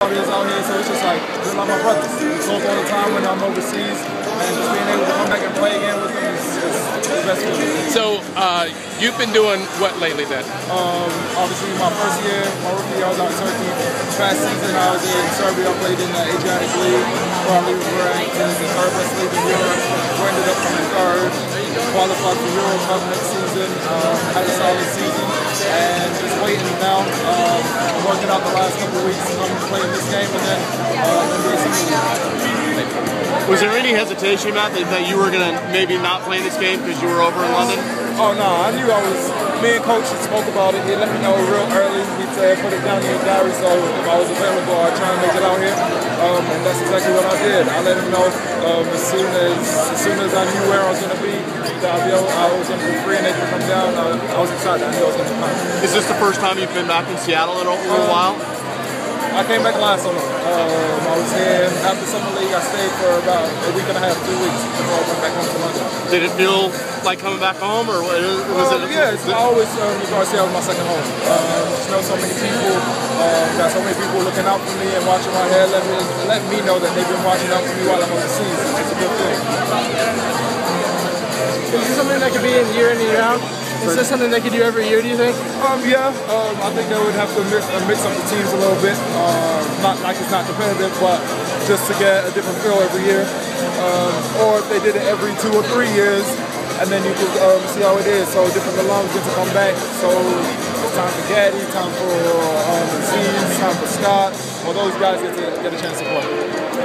Out here, so it's just like they're like my brothers. Talk all the time when I'm overseas, and just being able to come back and play again with them is, is the best feeling. So uh, you've been doing what lately then? Um, obviously, my first year, my rookie year, I was out in Turkey. Past season, I was in Serbia. I played in the Adriatic League, where were ranked as the third best league in Europe. We ended up coming third. Qualified for Euro Cup next season. Um, had a solid season, and just waiting working out the last couple of weeks, and I'm playing this game, and then uh. Was there any hesitation, Matt, that, that you were going to maybe not play this game because you were over in London? Oh no, I knew I was. Me and coach spoke about it. He let me know real early. He said put it down in your diary, so if I was available, I'd try and make it out here. Um, and that's exactly what I did. I let him know um, as soon as as soon as I knew where I was going to be, that I'd be, I was going to be free and they could come down. I, I was excited. I knew I was going to come. Is this the first time you've been back in Seattle in a little Um, while? I came back last summer. Um, I was here after summer league. I stayed for about a week and a half, two weeks before I went back home to London. Did it feel like coming back home, or was Um, it? yeah, it's, I always um, regard Seattle as my second home. Um, just know so many people, um, got so many people looking out for me and watching my hair. Let me let me know that they've been watching out for me while I'm overseas. It's a good thing. Is this something that could be in year in and year out? Is this something they could do every year, do you think? Um, yeah, um, I think they would have to mix, uh, mix up the teams a little bit. Um, not like it's not competitive, but just to get a different feel every year. Um, or if they did it every two or three years, and then you could um, see how it is. So different alums get to come back. So it's time for Gaddy, time for um, Aziz, time for Scott. All those guys get to get a chance to play.